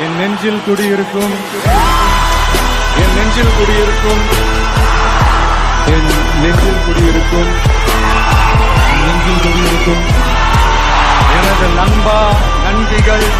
என் நெஞ்சில் குடியிருக்கும். என் நெஞ்சில் குடியிருக்கும். என் நெஞ்சில் குடியிருக்கும். நெஞ்சில் குடியிருக்கும். எனது நண்பா நன்றிகள்.